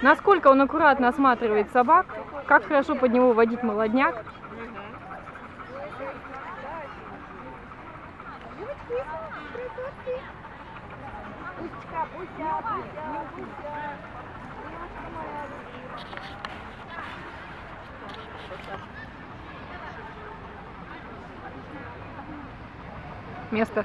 Насколько он аккуратно осматривает собак, как хорошо под него водить молодняк. Место.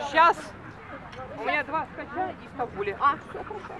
Сейчас. У меня два скача и в А, все хорошо.